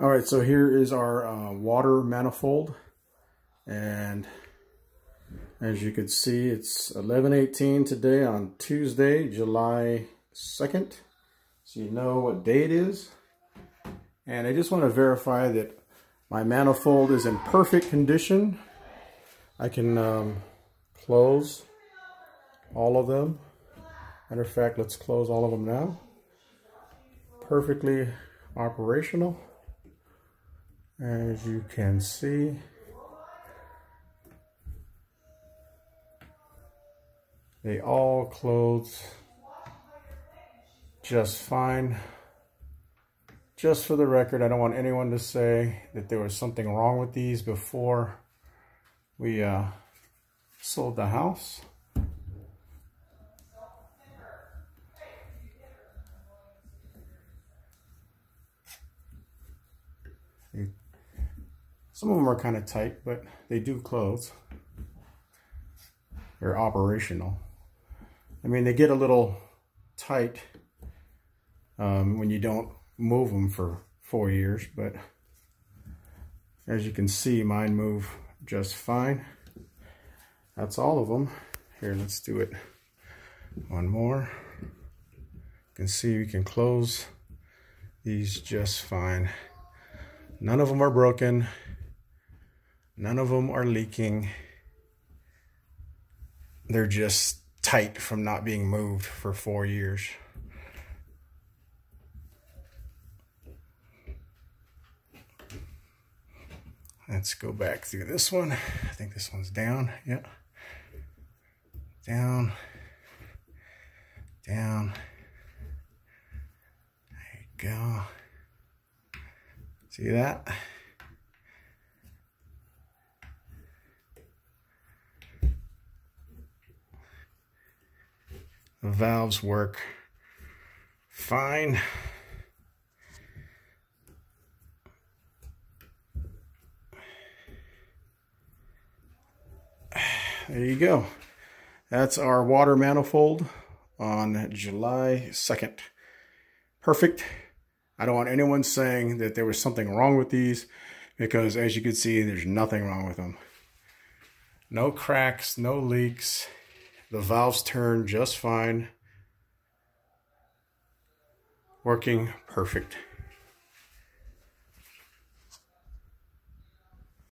All right, so here is our uh, water manifold. And as you can see, it's 11.18 today on Tuesday, July 2nd. So you know what day it is. And I just want to verify that my manifold is in perfect condition. I can um, close all of them. Matter of fact, let's close all of them now. Perfectly operational. As you can see, they all close just fine. Just for the record, I don't want anyone to say that there was something wrong with these before we uh, sold the house. Some of them are kind of tight, but they do close. They're operational. I mean, they get a little tight um, when you don't move them for four years, but as you can see, mine move just fine. That's all of them. Here, let's do it one more. You can see we can close these just fine. None of them are broken. None of them are leaking. They're just tight from not being moved for four years. Let's go back through this one. I think this one's down. Yeah. Down. Down. There you go. See that? The valves work fine. There you go. That's our water manifold on July 2nd. Perfect. I don't want anyone saying that there was something wrong with these because as you can see, there's nothing wrong with them. No cracks, no leaks. The valves turn just fine. Working perfect.